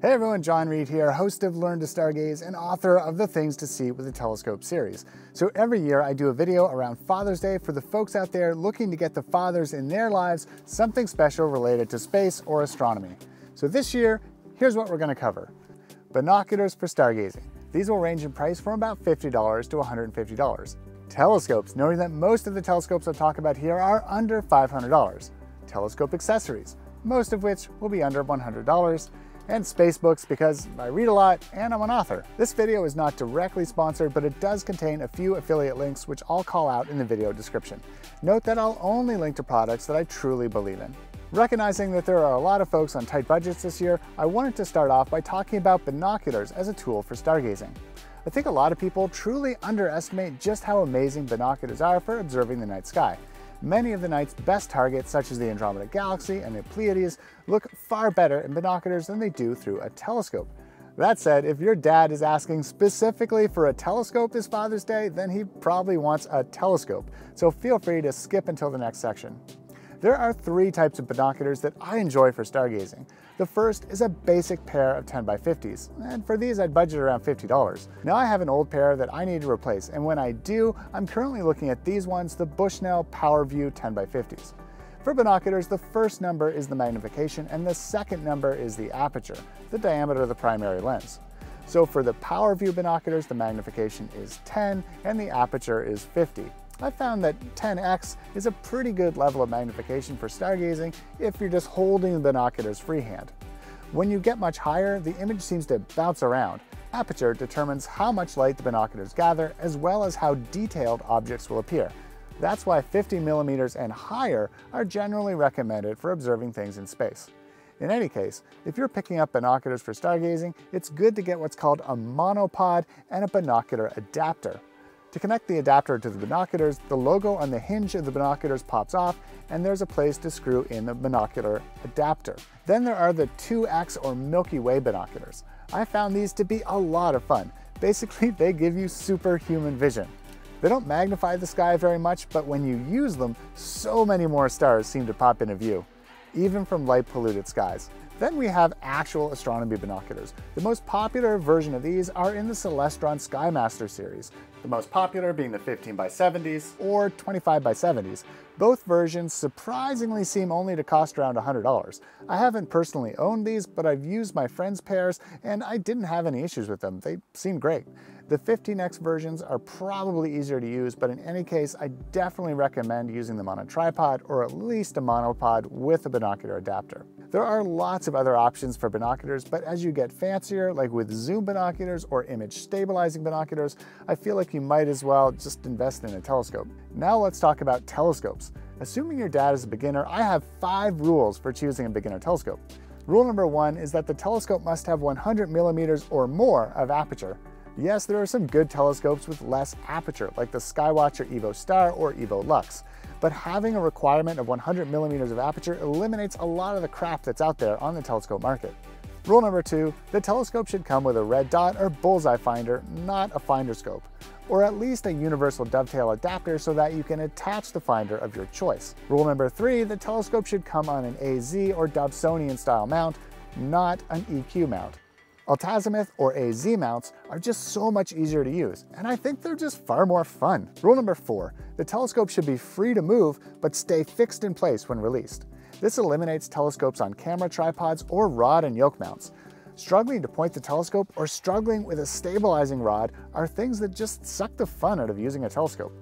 Hey everyone, John Read here, host of Learn to Stargaze and author of the Things to See with a Telescope series. So every year I do a video around Father's Day for the folks out there looking to get the fathers in their lives something special related to space or astronomy. So this year, here's what we're gonna cover. Binoculars for stargazing. These will range in price from about $50 to $150. Telescopes, noting that most of the telescopes I'll talk about here are under $500. Telescope accessories, most of which will be under $100 and space books because I read a lot and I'm an author. This video is not directly sponsored, but it does contain a few affiliate links which I'll call out in the video description. Note that I'll only link to products that I truly believe in. Recognizing that there are a lot of folks on tight budgets this year, I wanted to start off by talking about binoculars as a tool for stargazing. I think a lot of people truly underestimate just how amazing binoculars are for observing the night sky. Many of the night's best targets, such as the Andromeda Galaxy and the Pleiades, look far better in binoculars than they do through a telescope. That said, if your dad is asking specifically for a telescope this Father's Day, then he probably wants a telescope, so feel free to skip until the next section. There are three types of binoculars that I enjoy for stargazing. The first is a basic pair of 10 by 50s, and for these I'd budget around $50. Now I have an old pair that I need to replace, and when I do, I'm currently looking at these ones, the Bushnell PowerView 10 by 50s. For binoculars, the first number is the magnification and the second number is the aperture, the diameter of the primary lens. So for the PowerView binoculars, the magnification is 10 and the aperture is 50. I found that 10x is a pretty good level of magnification for stargazing if you're just holding the binoculars freehand. When you get much higher, the image seems to bounce around. Aperture determines how much light the binoculars gather as well as how detailed objects will appear. That's why 50 millimeters and higher are generally recommended for observing things in space. In any case, if you're picking up binoculars for stargazing, it's good to get what's called a monopod and a binocular adapter. To connect the adapter to the binoculars, the logo on the hinge of the binoculars pops off and there's a place to screw in the binocular adapter. Then there are the 2X or Milky Way binoculars. I found these to be a lot of fun. Basically, they give you superhuman vision. They don't magnify the sky very much, but when you use them, so many more stars seem to pop into view, even from light polluted skies. Then we have actual astronomy binoculars. The most popular version of these are in the Celestron Skymaster series, the most popular being the 15 by 70s or 25 by 70s. Both versions surprisingly seem only to cost around $100. I haven't personally owned these, but I've used my friend's pairs and I didn't have any issues with them. They seem great. The 15X versions are probably easier to use, but in any case, I definitely recommend using them on a tripod or at least a monopod with a binocular adapter. There are lots of other options for binoculars, but as you get fancier, like with zoom binoculars or image stabilizing binoculars, I feel like you might as well just invest in a telescope. Now let's talk about telescopes. Assuming your dad is a beginner, I have five rules for choosing a beginner telescope. Rule number one is that the telescope must have 100 millimeters or more of aperture. Yes, there are some good telescopes with less aperture, like the Skywatcher Evo Star or Evo Lux but having a requirement of 100 millimeters of aperture eliminates a lot of the crap that's out there on the telescope market. Rule number two, the telescope should come with a red dot or bullseye finder, not a finder scope, or at least a universal dovetail adapter so that you can attach the finder of your choice. Rule number three, the telescope should come on an AZ or Dobsonian style mount, not an EQ mount. Altazimuth or AZ mounts are just so much easier to use, and I think they're just far more fun. Rule number four, the telescope should be free to move, but stay fixed in place when released. This eliminates telescopes on camera tripods or rod and yoke mounts. Struggling to point the telescope or struggling with a stabilizing rod are things that just suck the fun out of using a telescope.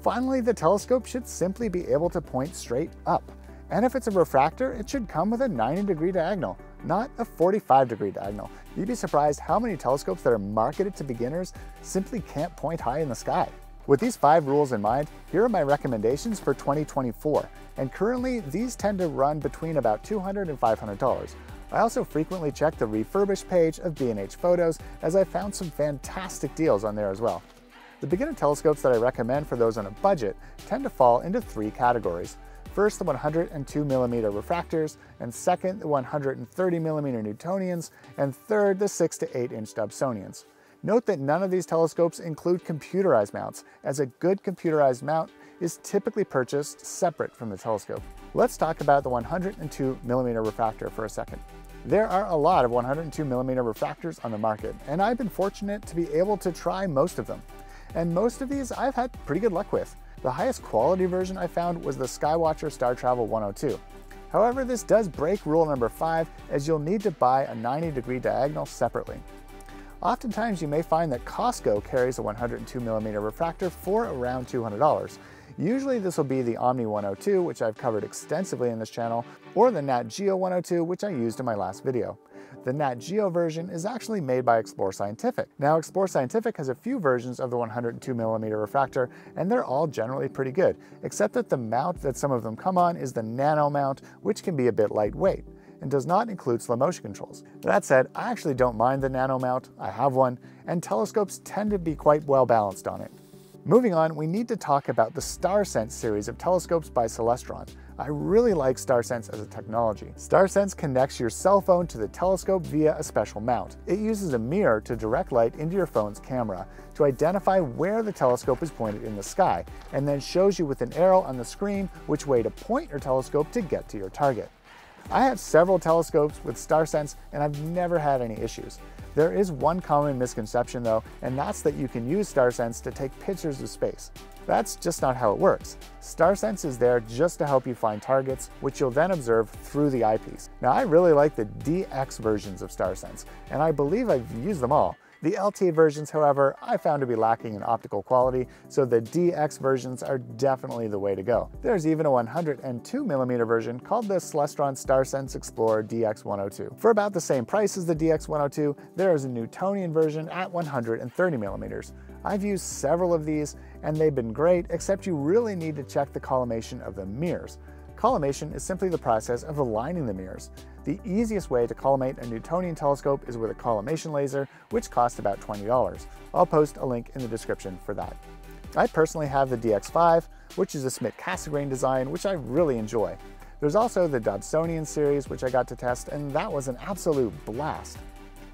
Finally, the telescope should simply be able to point straight up. And if it's a refractor, it should come with a 90 degree diagonal, not a 45 degree diagonal. You'd be surprised how many telescopes that are marketed to beginners simply can't point high in the sky. With these five rules in mind, here are my recommendations for 2024, and currently these tend to run between about $200 and $500. I also frequently check the refurbished page of B&H Photos as I found some fantastic deals on there as well. The beginner telescopes that I recommend for those on a budget tend to fall into three categories. First, the 102 millimeter refractors, and second, the 130 millimeter Newtonians, and third, the 6 to 8 inch Dobsonians. Note that none of these telescopes include computerized mounts, as a good computerized mount is typically purchased separate from the telescope. Let's talk about the 102 millimeter refractor for a second. There are a lot of 102 millimeter refractors on the market, and I've been fortunate to be able to try most of them. And most of these I've had pretty good luck with. The highest quality version I found was the Skywatcher Star Travel 102. However, this does break rule number five as you'll need to buy a 90 degree diagonal separately. Oftentimes you may find that Costco carries a 102mm refractor for around $200. Usually this will be the Omni 102, which I've covered extensively in this channel, or the Nat Geo 102, which I used in my last video. The Nat Geo version is actually made by Explore Scientific. Now, Explore Scientific has a few versions of the 102mm refractor, and they're all generally pretty good, except that the mount that some of them come on is the nano mount, which can be a bit lightweight and does not include slow motion controls. That said, I actually don't mind the nano mount, I have one, and telescopes tend to be quite well balanced on it. Moving on, we need to talk about the StarSense series of telescopes by Celestron. I really like StarSense as a technology. StarSense connects your cell phone to the telescope via a special mount. It uses a mirror to direct light into your phone's camera to identify where the telescope is pointed in the sky, and then shows you with an arrow on the screen which way to point your telescope to get to your target. I have several telescopes with StarSense and I've never had any issues. There is one common misconception though, and that's that you can use StarSense to take pictures of space. That's just not how it works. StarSense is there just to help you find targets, which you'll then observe through the eyepiece. Now I really like the DX versions of StarSense, and I believe I've used them all. The LT versions, however, I found to be lacking in optical quality, so the DX versions are definitely the way to go. There's even a 102mm version called the Celestron StarSense Explorer DX102. For about the same price as the DX102, there is a Newtonian version at 130mm. I've used several of these, and they've been great, except you really need to check the collimation of the mirrors. Collimation is simply the process of aligning the mirrors. The easiest way to collimate a Newtonian telescope is with a collimation laser, which costs about $20. I'll post a link in the description for that. I personally have the DX5, which is a Schmidt-Cassegrain design, which I really enjoy. There's also the Dobsonian series, which I got to test, and that was an absolute blast.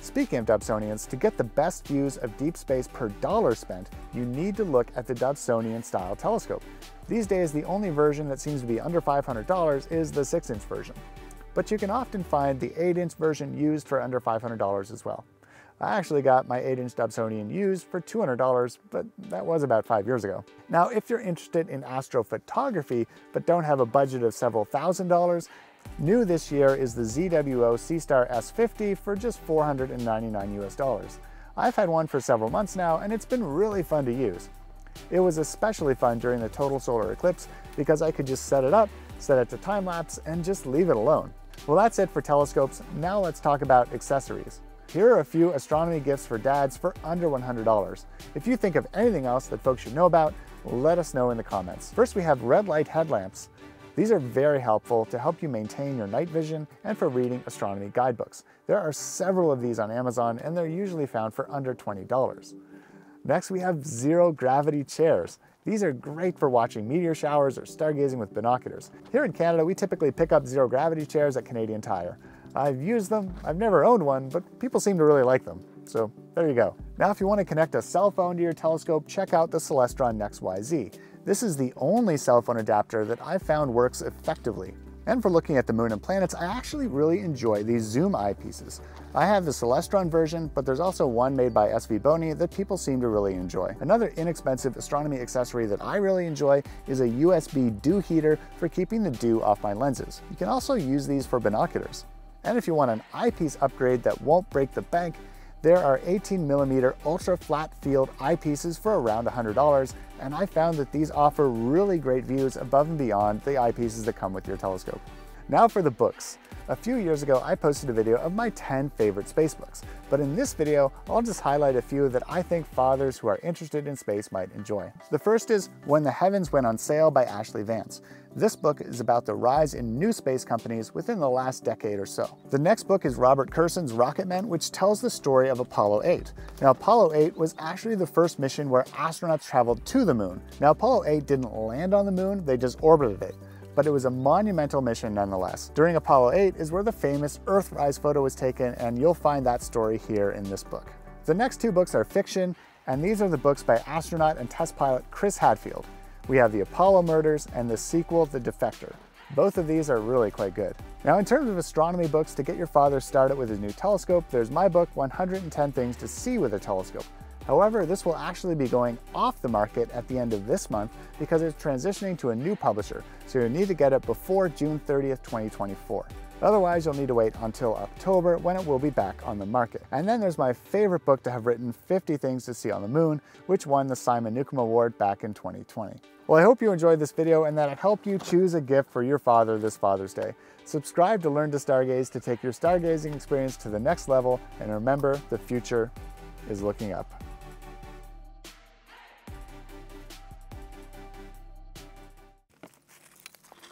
Speaking of Dobsonians, to get the best views of deep space per dollar spent, you need to look at the Dobsonian style telescope. These days, the only version that seems to be under $500 is the 6-inch version. But you can often find the 8-inch version used for under $500 as well. I actually got my 8-inch Dobsonian used for $200, but that was about five years ago. Now, if you're interested in astrophotography, but don't have a budget of several thousand dollars, New this year is the ZWO Seestar S50 for just 499 US dollars. I've had one for several months now and it's been really fun to use. It was especially fun during the total solar eclipse because I could just set it up, set it to time lapse, and just leave it alone. Well, that's it for telescopes. Now let's talk about accessories. Here are a few astronomy gifts for dads for under $100. If you think of anything else that folks should know about, let us know in the comments. First, we have red light headlamps. These are very helpful to help you maintain your night vision and for reading astronomy guidebooks. There are several of these on Amazon and they're usually found for under $20. Next, we have zero gravity chairs. These are great for watching meteor showers or stargazing with binoculars. Here in Canada, we typically pick up zero gravity chairs at Canadian Tire. I've used them, I've never owned one, but people seem to really like them. So there you go. Now, if you want to connect a cell phone to your telescope, check out the Celestron NexYZ. This is the only cell phone adapter that I've found works effectively. And for looking at the moon and planets, I actually really enjoy these zoom eyepieces. I have the Celestron version, but there's also one made by SVBONY that people seem to really enjoy. Another inexpensive astronomy accessory that I really enjoy is a USB dew heater for keeping the dew off my lenses. You can also use these for binoculars. And if you want an eyepiece upgrade that won't break the bank, there are 18 millimeter ultra flat field eyepieces for around $100, and I found that these offer really great views above and beyond the eyepieces that come with your telescope. Now for the books. A few years ago, I posted a video of my 10 favorite space books, but in this video, I'll just highlight a few that I think fathers who are interested in space might enjoy. The first is When the Heavens Went on Sale by Ashlee Vance. This book is about the rise in new space companies within the last decade or so. The next book is Robert Kurson's Rocketmen, which tells the story of Apollo 8. Now, Apollo 8 was actually the first mission where astronauts traveled to the moon. Now, Apollo 8 didn't land on the moon, they just orbited it but it was a monumental mission nonetheless. During Apollo 8 is where the famous Earthrise photo was taken, and you'll find that story here in this book. The next two books are fiction, and these are the books by astronaut and test pilot Chris Hadfield. We have The Apollo Murders and the sequel, The Defector. Both of these are really quite good. Now in terms of astronomy books to get your father started with his new telescope, there's my book 110 Things to See with a Telescope. However, this will actually be going off the market at the end of this month because it's transitioning to a new publisher, so you'll need to get it before June 30th, 2024. Otherwise, you'll need to wait until October when it will be back on the market. And then there's my favorite book to have written, 50 Things to See on the Moon, which won the Simon Newcomb Award back in 2020. Well, I hope you enjoyed this video and that it helped you choose a gift for your father this Father's Day. Subscribe to Learn to Stargaze to take your stargazing experience to the next level, and remember, the future is looking up.